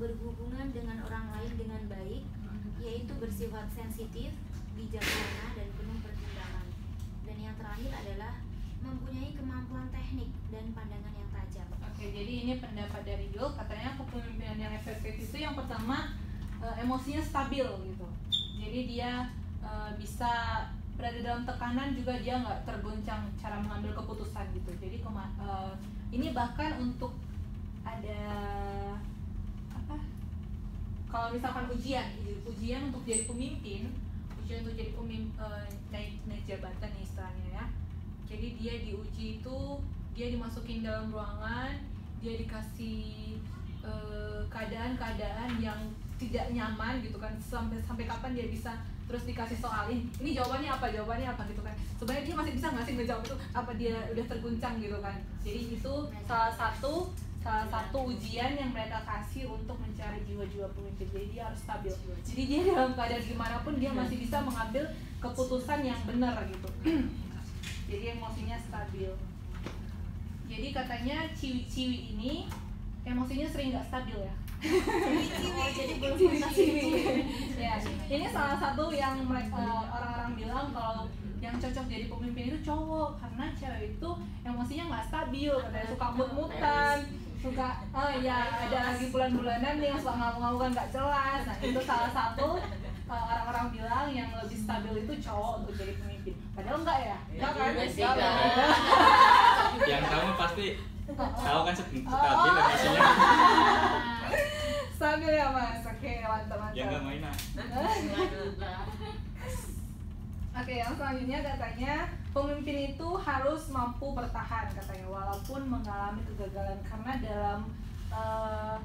berhubungan dengan orang lain dengan baik, yaitu bersifat sensitif, bijaksana, dan penuh pertimbangan. Dan yang terakhir adalah mempunyai kemampuan teknik dan pandangan yang tajam. Oke, jadi ini pendapat dari Yul, katanya kepemimpinan yang efektif itu yang pertama eh, emosinya stabil gitu. Jadi dia eh, bisa berada dalam tekanan juga dia nggak tergoncang cara mengambil keputusan gitu. Jadi eh, ini bahkan untuk ada? Kalau misalkan ujian, ujian untuk jadi pemimpin, ujian untuk jadi pemimpin naik naik jabatan nih istilahnya ya. Jadi dia diuji itu dia dimasukin dalam ruangan, dia dikasih eh, keadaan-keadaan yang tidak nyaman gitu kan. Sampai sampai kapan dia bisa terus dikasih soal ini ini jawabannya apa? Jawabannya apa? Gitu kan. Sebenarnya dia masih bisa nggak sih ngejawab itu? Apa dia udah terguncang gitu kan? Jadi itu salah satu salah satu ujian yang mereka kasih untuk mencari jiwa-jiwa pemimpin. Jadi dia harus stabil. Jadi dia dalam keadaan gimana pun dia masih bisa mengambil keputusan yang benar gitu. Jadi emosinya stabil. Jadi katanya ciwi-ciwi ini emosinya sering nggak stabil ya? Jadi belum ciwi-ciwi. ya ini salah satu yang orang-orang bilang kalau yang cocok jadi pemimpin itu cowok. Karena cewek itu emosinya nggak stabil katanya suka mut-mutan suka oh ya ada lagi bulan-bulanan yang suka ngomong-ngomong nggak jelas. Nah itu salah satu uh, orang-orang bilang yang lebih stabil itu cowok untuk jadi pemimpin. Padahal enggak ya? Enggak kan? juga sih, Enggak enggak. kan? yang kamu pasti tahu kan stabil Oh. emosinya stabil ya mas? Oke mantap mantap ya nggak main ah Oke, yang selanjutnya katanya pemimpin itu harus mampu bertahan katanya walaupun mengalami kegagalan karena dalam eh,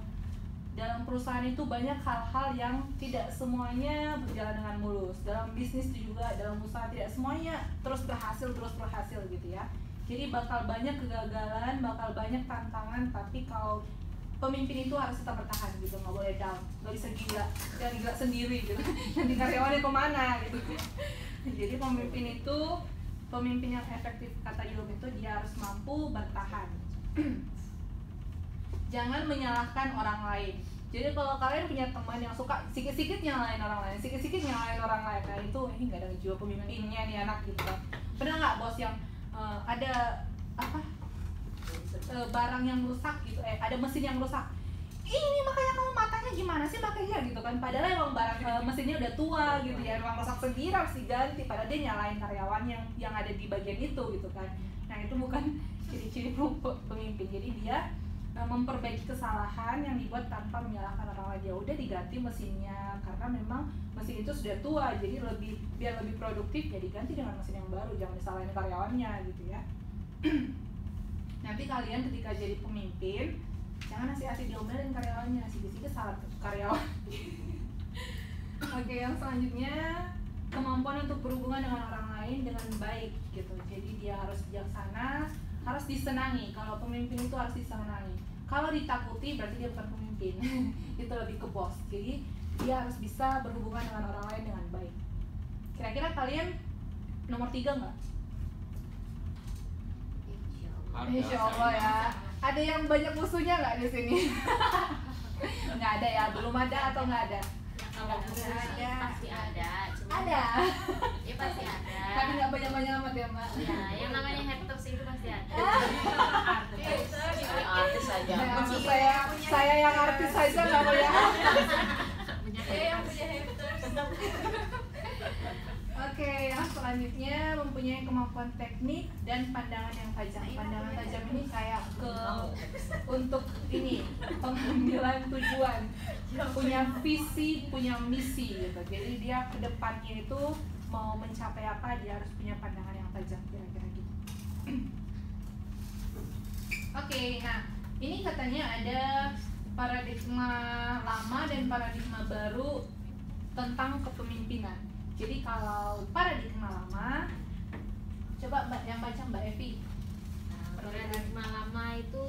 dalam perusahaan itu banyak hal-hal yang tidak semuanya berjalan dengan mulus. Dalam bisnis juga, dalam usaha tidak semuanya terus berhasil terus berhasil gitu ya. Jadi bakal banyak kegagalan, bakal banyak tantangan, tapi kalau pemimpin itu harus tetap bertahan gitu, nggak boleh down, nggak bisa gila, jangan gila sendiri gitu. Nanti karyawannya ke mana gitu. Jadi pemimpin itu pemimpin yang efektif kata Yulum itu dia harus mampu bertahan. Jangan menyalahkan orang lain. Jadi kalau kalian punya teman yang suka sikit-sikit nyalain orang lain, sikit-sikit nyalain orang lain, nah itu ini nggak ada jiwa pemimpinnya nih anak gitu. Pernah nggak bos yang eh, ada apa eh, barang yang rusak gitu, eh ada mesin yang rusak. Ini makanya kamu matanya gimana sih gitu kan. Padahal emang barang eh, mesinnya udah tua gitu ya, emang rusak sendiri harus diganti. Padahal dia nyalain karyawan yang yang ada di bagian itu gitu kan. Nah itu bukan ciri-ciri pe- pemimpin. Jadi dia eh, memperbaiki kesalahan yang dibuat tanpa menyalahkan orang lain. Ya udah diganti mesinnya karena memang mesin itu sudah tua. Jadi lebih biar lebih produktif ya diganti dengan mesin yang baru. Jangan disalahin karyawannya gitu ya. Nanti kalian ketika jadi pemimpin jangan asik-asik diomelin karyawannya, asik-asik salah karyawan. Oke, yang selanjutnya kemampuan untuk berhubungan dengan orang lain dengan baik gitu. Jadi dia harus bijaksana, harus disenangi. Kalau pemimpin itu harus disenangi. Kalau ditakuti berarti dia bukan pemimpin. itu lebih ke bos. Jadi dia harus bisa berhubungan dengan orang lain dengan baik. Kira-kira kalian nomor tiga nggak? Insya Allah ya. Ada yang banyak musuhnya nggak di sini? nggak ada ya, belum ada atau nggak ada? kalau Nggak ada. pasti ada cuma Ada. ya pasti ada Tapi nggak banyak-banyak amat ya mbak. ya yang namanya haters itu pasti ada Jadi artis aja. Ya, maksud saya, saya yang artis saja nggak boleh. yang punya haters Oke, yang selanjutnya mempunyai kemampuan teknik dan pandangan yang tajam. Pandangan tajam ini kayak ke untuk ini pengambilan tujuan, punya visi, punya misi gitu. Jadi dia ke depannya itu mau mencapai apa dia harus punya pandangan yang tajam kira-kira gitu. Oke, nah ini katanya ada paradigma lama dan paradigma baru tentang kepemimpinan. Jadi kalau paradigma lama, coba mbak yang baca mbak Evi. Nah, paradigma lama itu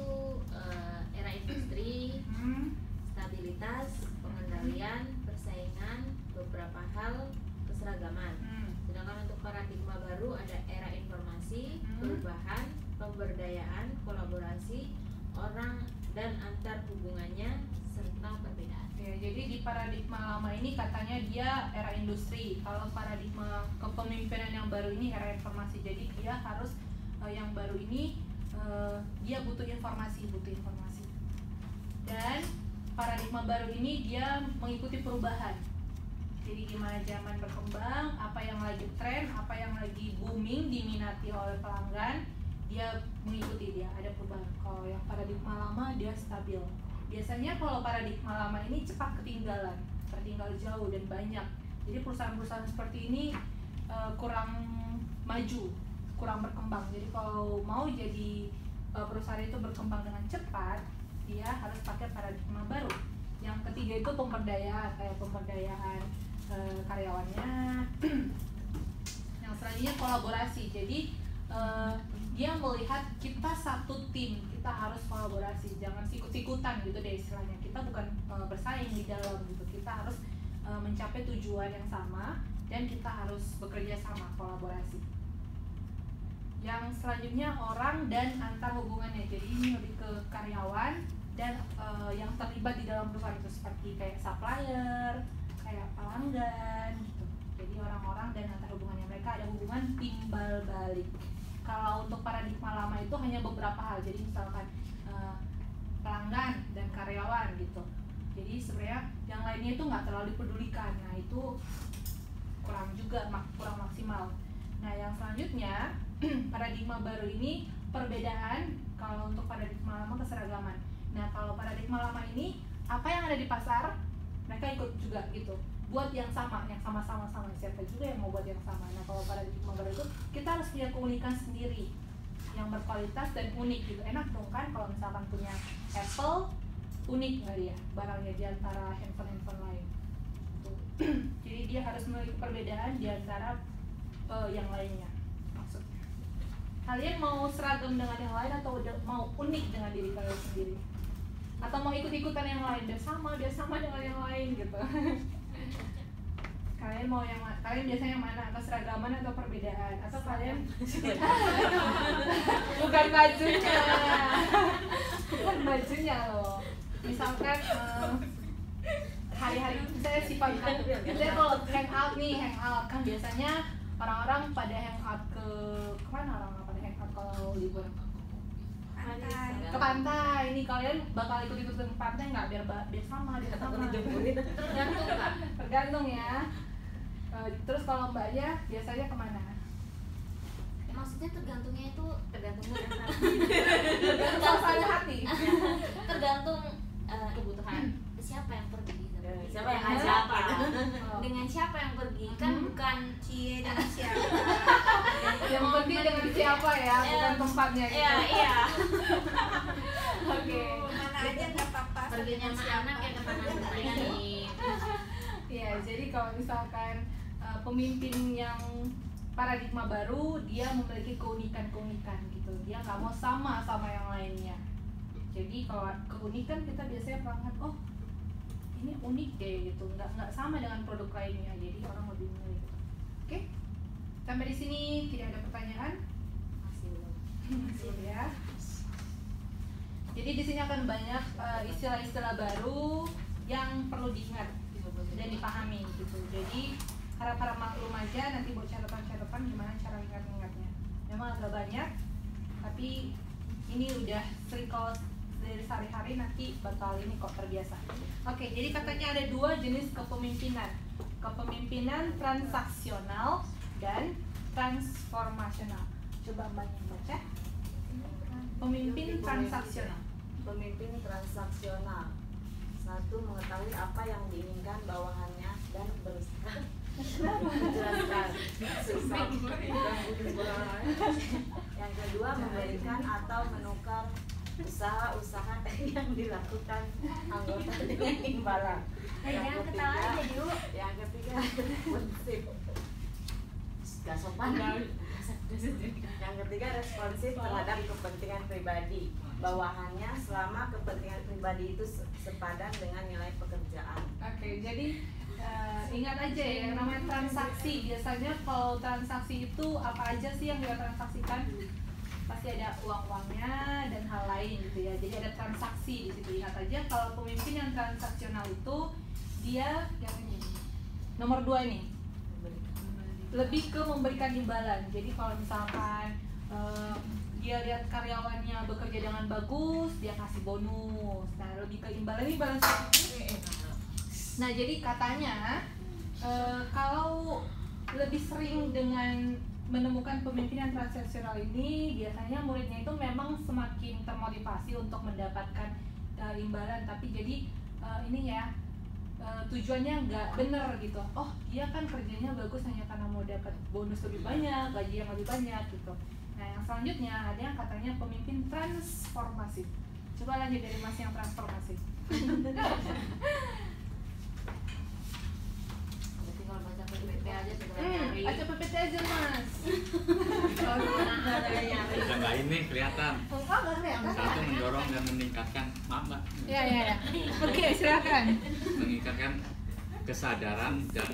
eh, era industri Hmm, stabilitas pengendalian persaingan beberapa hal keseragaman hmm, sedangkan untuk paradigma baru ada era informasi Hmm. perubahan pemberdayaan kolaborasi orang dan antar hubungannya serta perbedaan jadi di paradigma lama ini katanya dia era industri. Kalau paradigma kepemimpinan yang baru ini era informasi. Jadi dia harus uh, yang baru ini uh, dia butuh informasi, butuh informasi. Dan paradigma baru ini dia mengikuti perubahan. Jadi gimana zaman berkembang, apa yang lagi tren, apa yang lagi booming diminati oleh pelanggan, dia mengikuti dia ada perubahan. Kalau yang paradigma lama dia stabil biasanya kalau paradigma lama ini cepat ketinggalan tertinggal jauh dan banyak. Jadi perusahaan-perusahaan seperti ini uh, kurang maju kurang berkembang. Jadi kalau mau jadi uh, perusahaan itu berkembang dengan cepat dia harus pakai paradigma baru. Yang ketiga itu pemberdayaan kayak pemberdayaan uh, karyawannya. Yang selanjutnya kolaborasi. Jadi uh, dia melihat kita satu tim harus kolaborasi jangan sikut-sikutan gitu deh istilahnya. Kita bukan e, bersaing di dalam gitu. Kita harus e, mencapai tujuan yang sama dan kita harus bekerja sama kolaborasi. Yang selanjutnya orang dan antar hubungannya. Jadi ini lebih ke karyawan dan e, yang terlibat di dalam perusahaan itu. Seperti kayak supplier kayak pelanggan gitu. Jadi orang-orang dan antar hubungannya. Mereka ada hubungan timbal balik kalau untuk paradigma lama itu hanya beberapa hal. Jadi misalkan uh, pelanggan dan karyawan gitu. Jadi sebenarnya yang lainnya itu nggak terlalu dipedulikan. Nah itu kurang juga kurang maksimal. Nah yang selanjutnya paradigma baru ini perbedaan kalau untuk paradigma lama keseragaman. Nah kalau paradigma lama ini apa yang ada di pasar mereka ikut juga gitu buat yang sama yang sama-sama sama siapa juga yang mau buat yang sama. Nah kalau pada paradigma baru itu kita harus punya keunikan sendiri yang berkualitas dan unik gitu. Enak dong kan kalau misalkan punya Apple unik nggak dia barangnya di antara handphone handphone lain. Gitu. jadi dia harus memiliki perbedaan di antara uh, yang lainnya maksudnya. Kalian mau seragam dengan yang lain atau mau unik dengan diri kalian sendiri? Atau mau ikut-ikutan yang lain? Biar sama biar sama dengan yang lain gitu kalian mau yang kalian biasanya yang mana? Keseragaman atau perbedaan? Atau kalian bukan bajunya. Bukan bajunya loh. Misalkan um, hari-hari saya sifat saya kalau hang out nih hang out kan biasanya orang-orang pada hang out ke ke mana orang-orang pada hang out kalau liburan? Pantai. Ke pantai. Ini kalian bakal ikut ikut ke pantai nggak? Biar biar sama biar sama. Tergantung tergantung ya uh, terus kalau mbaknya biasanya ke mana? Maksudnya tergantungnya itu tergantung tergantung suasana hati. Tergantung uh, kebutuhan. siapa yang pergi siapa yang ngajak oh. dengan siapa yang pergi? Kan hmm. bukan cie dengan siapa. Yang pergi dengan siapa ya? Bukan tempatnya gitu. Iya iya. Oke. Mana aja nggak apa-apa perginya sama anak ya ke mana-mana. Nih Iya, jadi kalau misalkan pemimpin yang paradigma baru, dia memiliki keunikan-keunikan gitu. Dia nggak mau sama sama yang lainnya. Jadi kalau keunikan kita biasanya pelanggan, oh ini unik deh gitu, nggak nggak sama dengan produk lainnya. Jadi orang lebih memilih. Gitu. Oke, sampai di sini tidak ada pertanyaan? Masih belum. Masih ya. Jadi di sini akan banyak eh, istilah-istilah uh, baru yang perlu diingat gitu, dan dipahami gitu. Jadi harap-harap maklum aja nanti buat catatan-catatan gimana cara ingat-ingatnya. Memang agak banyak, tapi ini udah circle dari sehari-hari nanti bakal ini kok terbiasa. Oke, jadi katanya ada dua jenis kepemimpinan. Kepemimpinan transaksional dan transformasional. Coba Mbak baca. Pemimpin transaksional. Pemimpin transaksional. Satu mengetahui apa yang diinginkan bawahannya dan berusaha yang kedua memberikan atau menukar usaha-usaha yang dilakukan anggota dengan imbalan yang ketiga yang ketiga responsif. Gak sopan. Yang ketiga responsif terhadap kepentingan pribadi. Bawahannya selama kepentingan pribadi itu sepadan dengan nilai pekerjaan. Oke jadi uh, ingat aja ya yang namanya transaksi. Biasanya kalau transaksi itu apa aja sih yang kita transaksikan? Pasti ada uang-uangnya dan hal lain gitu ya. Jadi ada transaksi di situ. Ingat aja kalau pemimpin yang transaksional itu dia yang ini. Nomor dua ini. Lebih ke memberikan imbalan. Jadi kalau misalkan eh, dia lihat karyawannya bekerja dengan bagus dia kasih bonus. Nah lebih ke imbalan. Imbalan nah jadi katanya eh, kalau lebih sering dengan menemukan pemimpin yang transaksional ini biasanya muridnya itu memang semakin termotivasi untuk mendapatkan eh, imbalan. Tapi jadi eh, ini ya eh, tujuannya nggak bener gitu. Oh dia kan kerjanya bagus hanya karena mau dapat bonus lebih banyak gaji yang lebih banyak gitu. Nah yang selanjutnya ada yang katanya pemimpin transformasi coba lanjut dari mas yang transformasi tinggal baca PPT aja tinggal hmm, nyari baca PPT aja mas Ada mbak ini kelihatan. nggak kelihatan. Satu mendorong dan meningkatkan, maaf mbak, ya ya ya oke silakan. Meningkatkan kesadaran dan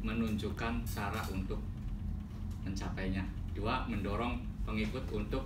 menunjukkan cara untuk mencapainya. Dua, mendorong pengikut untuk